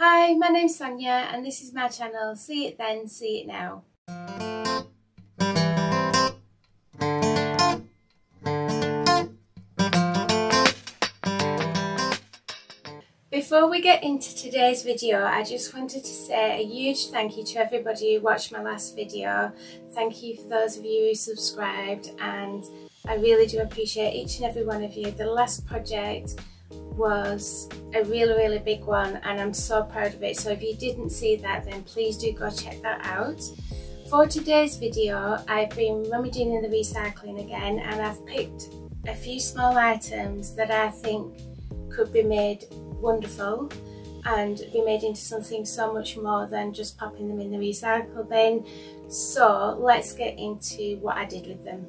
Hi, my name's Sonia and this is my channel See It Then, See It Now. Before we get into today's video, I just wanted to say a huge thank you to everybody who watched my last video. Thank you for those of you who subscribed and I really do appreciate each and every one of you. The last project was a really really big one and I'm so proud of it so if you didn't see that then please do go check that out. For today's video I've been rummaging in the recycling again and I've picked a few small items that I think could be made wonderful and be made into something so much more than just popping them in the recycle bin. So let's get into what I did with them.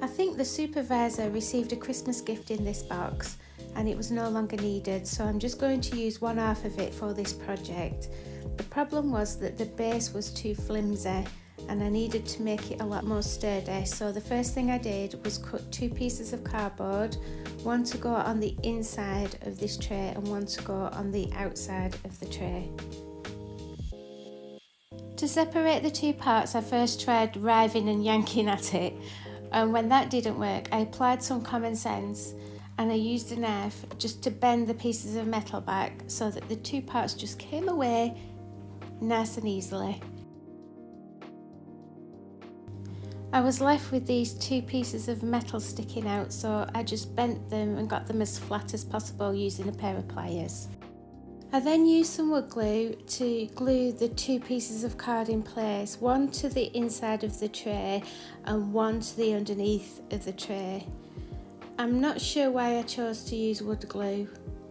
I think the supervisor received a Christmas gift in this box and it was no longer needed so I'm just going to use one half of it for this project. The problem was that the base was too flimsy and I needed to make it a lot more sturdy so the first thing I did was cut two pieces of cardboard one to go on the inside of this tray and one to go on the outside of the tray. To separate the two parts I first tried riving and yanking at it and when that didn't work I applied some common sense and I used a knife just to bend the pieces of metal back so that the two parts just came away nice and easily. I was left with these two pieces of metal sticking out so I just bent them and got them as flat as possible using a pair of pliers. I then used some wood glue to glue the two pieces of card in place, one to the inside of the tray and one to the underneath of the tray. I'm not sure why I chose to use wood glue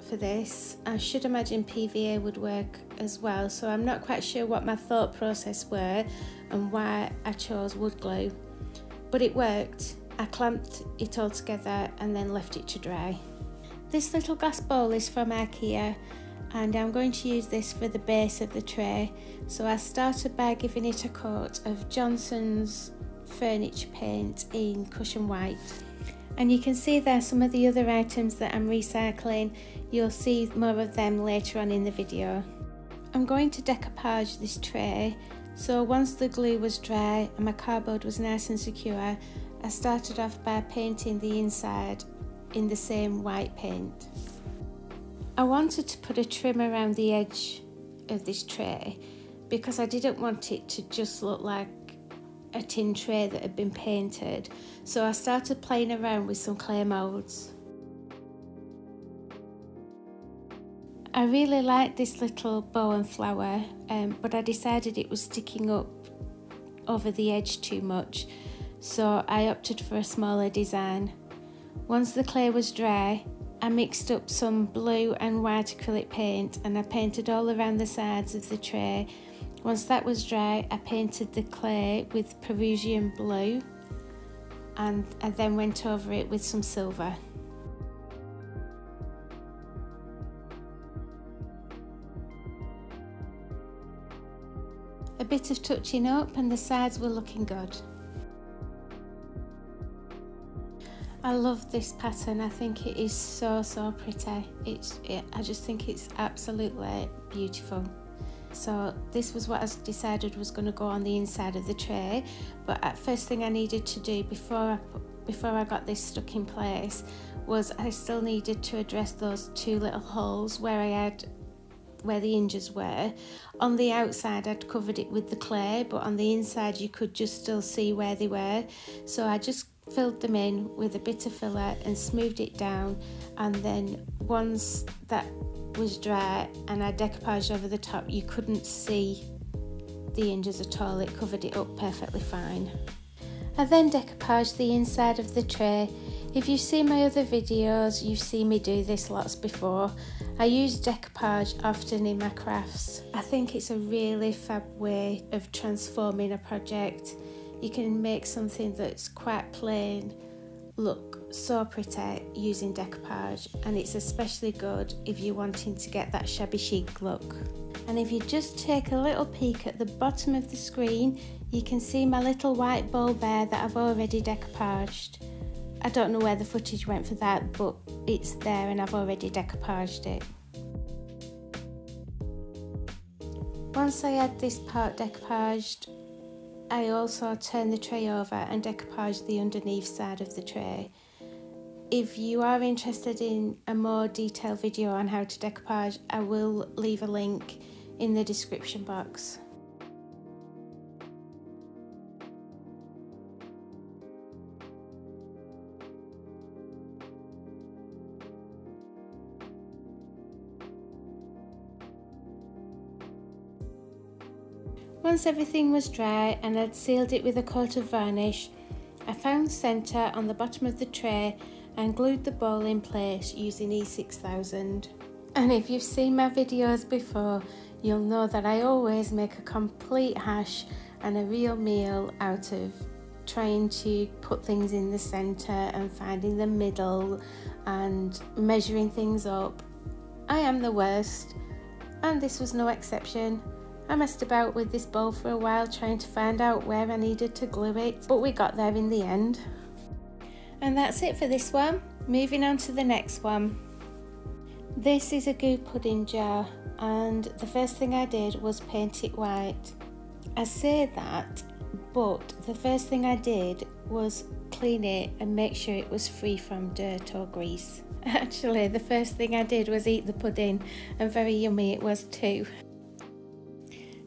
for this. I should imagine PVA would work as well, so I'm not quite sure what my thought process were and why I chose wood glue. But it worked. I clamped it all together and then left it to dry. This little glass bowl is from Ikea and I'm going to use this for the base of the tray. So I started by giving it a coat of Johnstone's furniture paint in cushion white and you can see there some of the other items that I'm recycling. You'll see more of them later on in the video. I'm going to decoupage this tray. So once the glue was dry and my cardboard was nice and secure I started off by painting the inside in the same white paint. I wanted to put a trim around the edge of this tray because I didn't want it to just look like a tin tray that had been painted so I started playing around with some clay moulds. I really liked this little bow and flower um, but I decided it was sticking up over the edge too much so I opted for a smaller design. Once the clay was dry I mixed up some blue and white acrylic paint and I painted all around the sides of the tray once that was dry, I painted the clay with Prussian blue and I then went over it with some silver. A bit of touching up and the sides were looking good. I love this pattern. I think it is so, so pretty. It's, it, I just think it's absolutely beautiful. So this was what I decided was going to go on the inside of the tray. But at first thing I needed to do before I, before I got this stuck in place was I still needed to address those two little holes where I had where the hinges were. On the outside I'd covered it with the clay but on the inside you could just still see where they were. So I just filled them in with a bit of filler and smoothed it down and then once that was dry and I decoupaged over the top, you couldn't see the hinges at all. It covered it up perfectly fine. I then decoupaged the inside of the tray. If you've seen my other videos, you've seen me do this lots before. I use decoupage often in my crafts. I think it's a really fab way of transforming a project. You can make something that's quite plain look so pretty using decoupage and it's especially good if you're wanting to get that shabby chic look. And if you just take a little peek at the bottom of the screen, you can see my little white bowl there that I've already decoupaged. I don't know where the footage went for that, but it's there and I've already decoupaged it. Once I had this part decoupaged, I also turn the tray over and decoupage the underneath side of the tray. If you are interested in a more detailed video on how to decoupage, I will leave a link in the description box. Once everything was dry and I'd sealed it with a coat of varnish, I found centre on the bottom of the tray and glued the bowl in place using E6000. And if you've seen my videos before, you'll know that I always make a complete hash and a real meal out of trying to put things in the centre and finding the middle and measuring things up. I am the worst, and this was no exception. I messed about with this bowl for a while trying to find out where I needed to glue it, but we got there in the end. And that's it for this one. Moving on to the next one. This is a Gü pudding jar and the first thing I did was paint it white. I say that, but the first thing I did was clean it and make sure it was free from dirt or grease. Actually, the first thing I did was eat the pudding and very yummy it was too.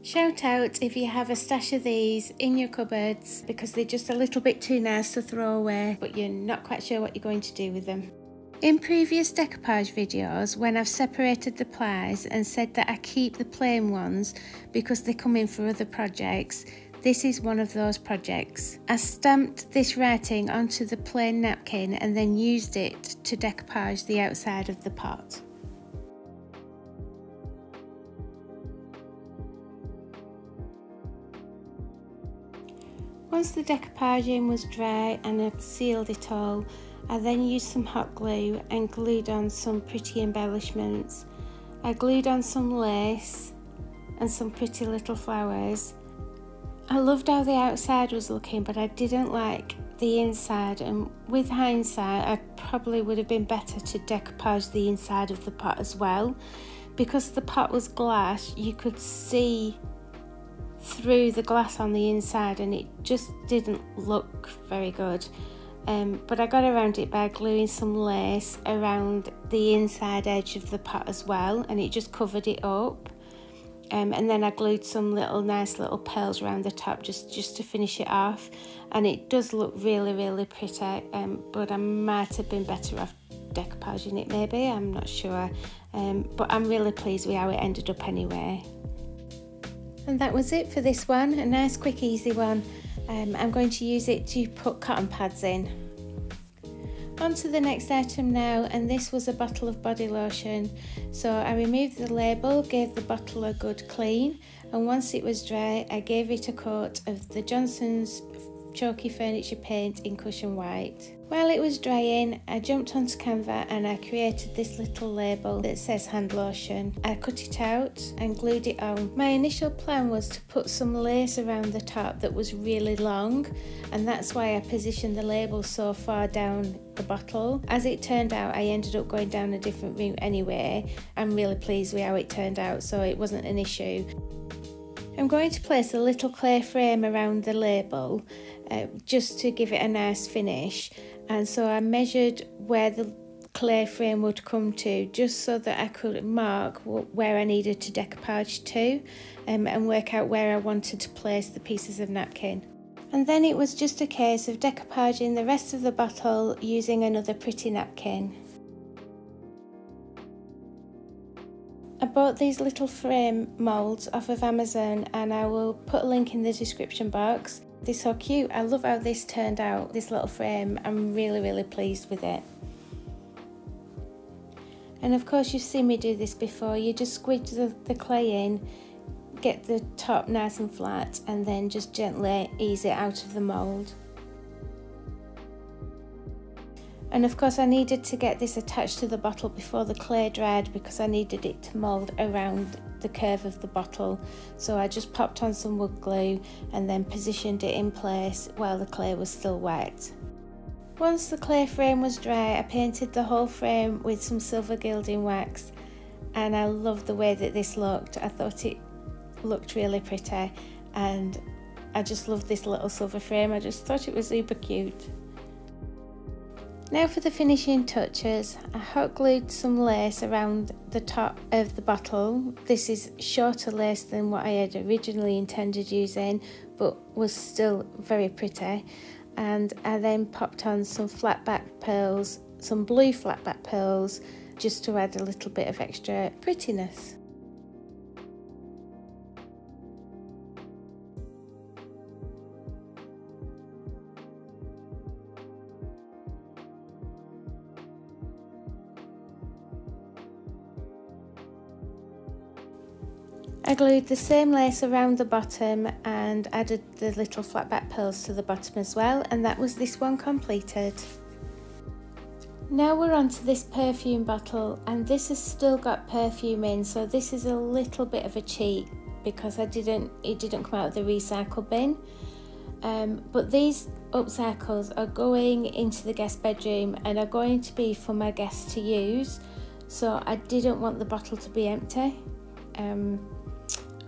Shout out if you have a stash of these in your cupboards because they're just a little bit too nice to throw away, but you're not quite sure what you're going to do with them. In previous decoupage videos, when I've separated the plies and said that I keep the plain ones because they come in for other projects, this is one of those projects. I stamped this writing onto the plain napkin and then used it to decoupage the outside of the pot. Once the decoupaging was dry and I'd sealed it all, I then used some hot glue and glued on some pretty embellishments. I glued on some lace and some pretty little flowers. I loved how the outside was looking but I didn't like the inside and with hindsight I probably would have been better to decoupage the inside of the pot as well because the pot was glass you could see through the glass on the inside and it just didn't look very good. Um, but I got around it by gluing some lace around the inside edge of the pot as well and it just covered it up. Um, and then I glued some little nice little pearls around the top just, just to finish it off. And it does look really, really pretty, um, but I might have been better off decoupaging it maybe, I'm not sure. Um, but I'm really pleased with how it ended up anyway. And that was it for this one, a nice quick easy one. Um, I'm going to use it to put cotton pads in. On to the next item now and this was a bottle of body lotion. So I removed the label, gave the bottle a good clean and once it was dry I gave it a coat of the Johnstone's chalky furniture paint in cushion white. While it was drying, I jumped onto Canva and I created this little label that says hand lotion. I cut it out and glued it on. My initial plan was to put some lace around the top that was really long and that's why I positioned the label so far down the bottle. As it turned out, I ended up going down a different route anyway. I'm really pleased with how it turned out so it wasn't an issue. I'm going to place a little clay frame around the label uh, just to give it a nice finish and so I measured where the clay frame would come to just so that I could mark where I needed to decoupage to um, and work out where I wanted to place the pieces of napkin. And then it was just a case of decoupaging the rest of the bottle using another pretty napkin. I bought these little frame moulds off of Amazon and I will put a link in the description box. They're so cute. I love how this turned out, this little frame. I'm really, really pleased with it. And of course you've seen me do this before. You just squeeze the, the clay in, get the top nice and flat and then just gently ease it out of the mould. And of course I needed to get this attached to the bottle before the clay dried because I needed it to mould around the curve of the bottle. So I just popped on some wood glue and then positioned it in place while the clay was still wet. Once the clay frame was dry, I painted the whole frame with some silver gilding wax and I loved the way that this looked. I thought it looked really pretty and I just loved this little silver frame. I just thought it was super cute. Now for the finishing touches, I hot glued some lace around the top of the bottle. This is shorter lace than what I had originally intended using, but was still very pretty. And I then popped on some flat back pearls, some blue flat back pearls, just to add a little bit of extra prettiness. I glued the same lace around the bottom and added the little flat back pearls to the bottom as well and that was this one completed. Now we're on to this perfume bottle and this has still got perfume in so this is a little bit of a cheat because I didn't it didn't come out of the recycle bin um, but these upcycles are going into the guest bedroom and are going to be for my guests to use so I didn't want the bottle to be empty um,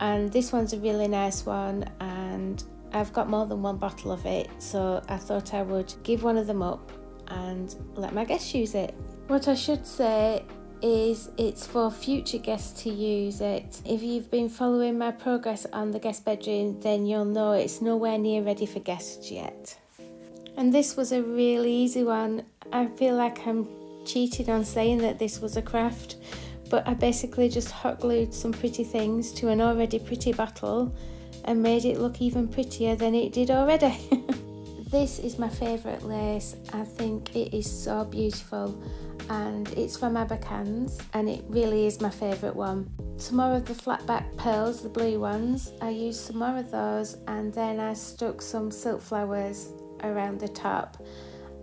and this one's a really nice one and I've got more than one bottle of it so I thought I would give one of them up and let my guests use it. What I should say is it's for future guests to use it. If you've been following my progress on the guest bedroom then you'll know it's nowhere near ready for guests yet. And this was a really easy one. I feel like I'm cheating on saying that this was a craft but I basically just hot glued some pretty things to an already pretty bottle and made it look even prettier than it did already. this is my favourite lace, I think it is so beautiful and it's from Abakhans and it really is my favourite one. Some more of the flat back pearls, the blue ones, I used some more of those and then I stuck some silk flowers around the top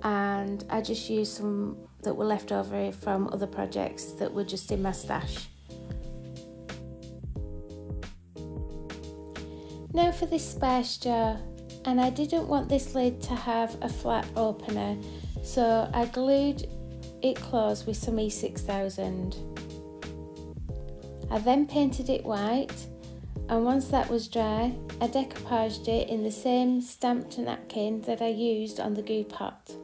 and I just used some that were left over from other projects that were just in my stash. Now for this spice jar and I didn't want this lid to have a flat opener so I glued it closed with some E6000. I then painted it white and once that was dry I decoupaged it in the same stamped napkin that I used on the Gü pot.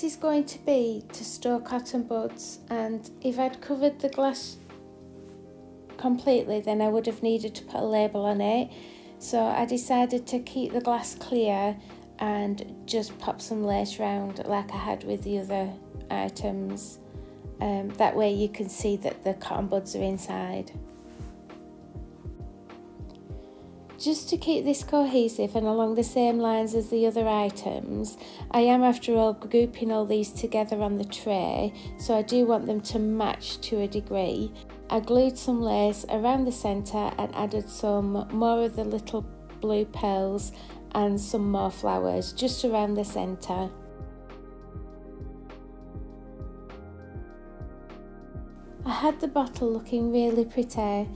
This is going to be to store cotton buds and if I'd covered the glass completely then I would have needed to put a label on it so I decided to keep the glass clear and just pop some lace round like I had with the other items um, that way you can see that the cotton buds are inside. Just to keep this cohesive and along the same lines as the other items, I am after all grouping all these together on the tray, so I do want them to match to a degree. I glued some lace around the centre and added some more of the little blue pearls and some more flowers just around the centre. I had the bottle looking really pretty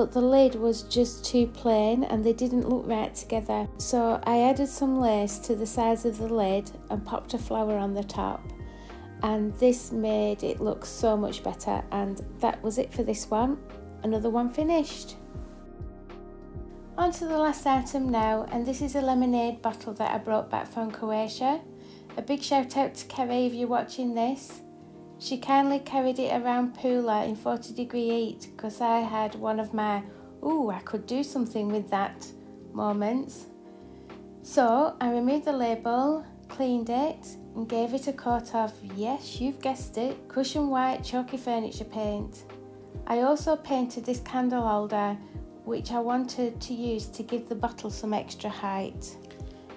but the lid was just too plain and they didn't look right together. So I added some lace to the sides of the lid and popped a flower on the top and this made it look so much better and that was it for this one. Another one finished. On to the last item now and this is a lemonade bottle that I brought back from Croatia. A big shout out to Kerry if you're watching this. She kindly carried it around Pula in 40 degree heat because I had one of my, ooh, I could do something with that moments. So I removed the label, cleaned it, and gave it a coat of, yes, you've guessed it, cushion white chalky furniture paint. I also painted this candle holder, which I wanted to use to give the bottle some extra height.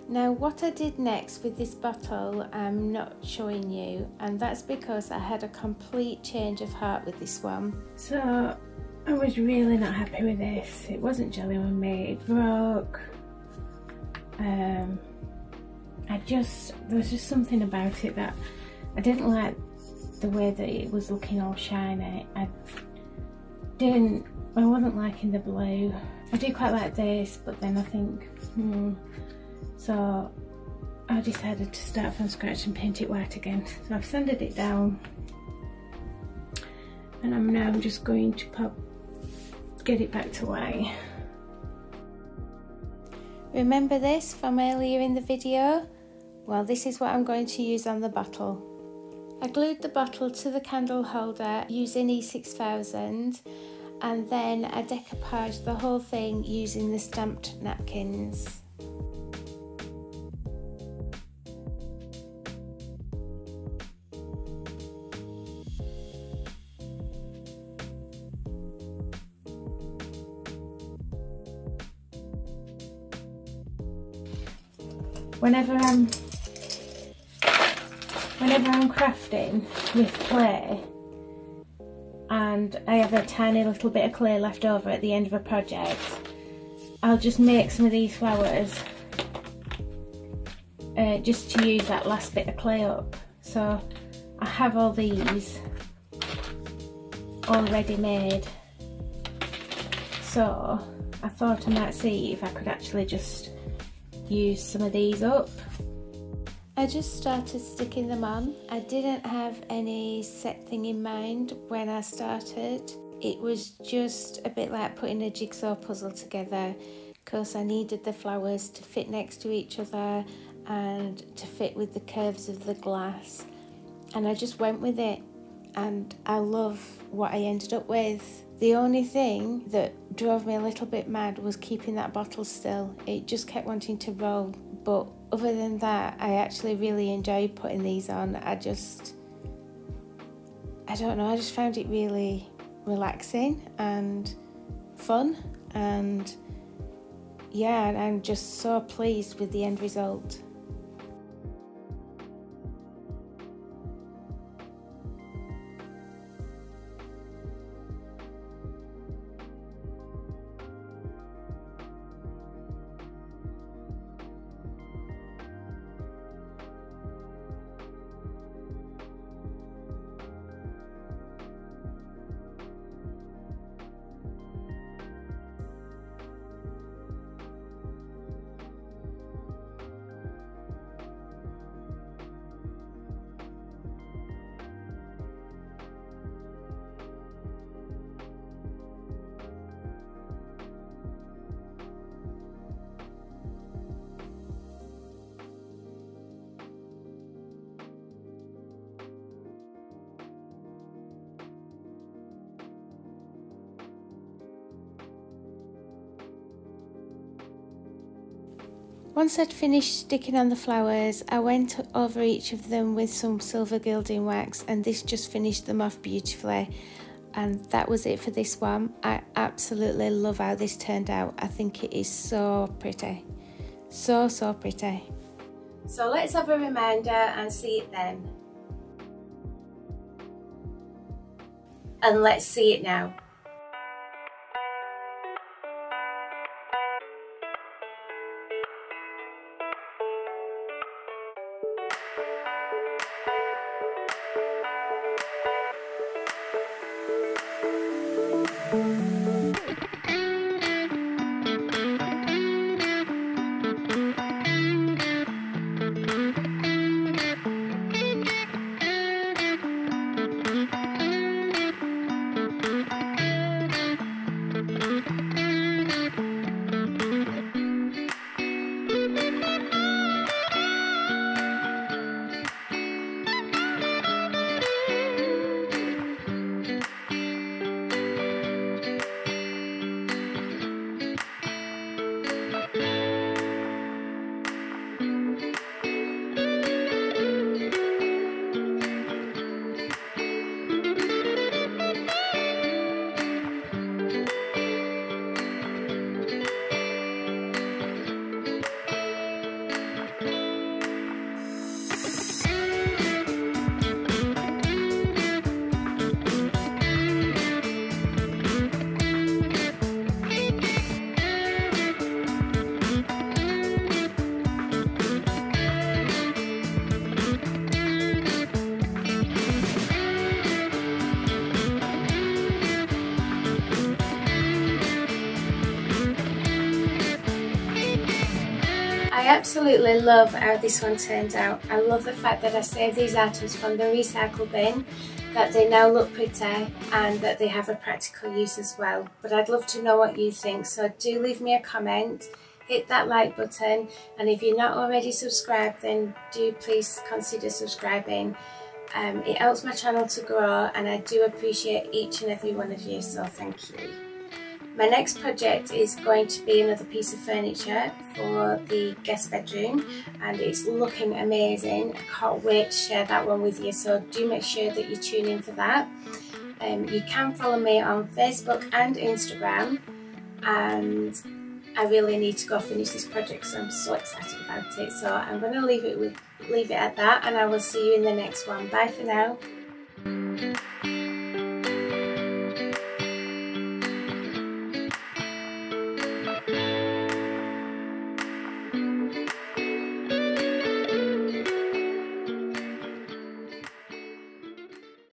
Now what I did next with this bottle I'm not showing you and that's because I had a complete change of heart with this one. So I was really not happy with this. It wasn't jelly on me, it broke. Um, I just, there was just something about it that I didn't like the way that it was looking all shiny. I didn't, I wasn't liking the blue. I do quite like this but then I think, hmm, so I decided to start from scratch and paint it white again. So I've sanded it down and I'm now just going to pop, get it back to white. Remember this from earlier in the video? Well, this is what I'm going to use on the bottle. I glued the bottle to the candle holder using E6000 and then I decoupaged the whole thing using the stamped napkins. Whenever I'm whenever I'm crafting with clay and I have a tiny little bit of clay left over at the end of a project, I'll just make some of these flowers uh, just to use that last bit of clay up. So I have all these already made. So I thought I might see if I could actually just use some of these up. I just started sticking them on. I didn't have any set thing in mind when I started. It was just a bit like putting a jigsaw puzzle together because I needed the flowers to fit next to each other and to fit with the curves of the glass. And I just went with it and I love what I ended up with. The only thing that drove me a little bit mad was keeping that bottle still. It just kept wanting to roll, but other than that, I actually really enjoyed putting these on. I just, I don't know, I just found it really relaxing and fun. And yeah, I'm just so pleased with the end result. Once I'd finished sticking on the flowers, I went over each of them with some silver gilding wax and this just finished them off beautifully. And that was it for this one. I absolutely love how this turned out. I think it is so pretty. So, so pretty. So let's have a reminder and see it then. And let's see it now. I absolutely love how this one turned out. I love the fact that I saved these items from the recycle bin, that they now look pretty and that they have a practical use as well. But I'd love to know what you think, so do leave me a comment, hit that like button and if you're not already subscribed then do please consider subscribing. Um, it helps my channel to grow and I do appreciate each and every one of you, so thank you. My next project is going to be another piece of furniture for the guest bedroom and it's looking amazing. I can't wait to share that one with you so do make sure that you tune in for that. Um, you can follow me on Facebook and Instagram and I really need to go finish this project so I'm so excited about it so I'm going to leave it with leave it at that and I will see you in the next one. Bye for now.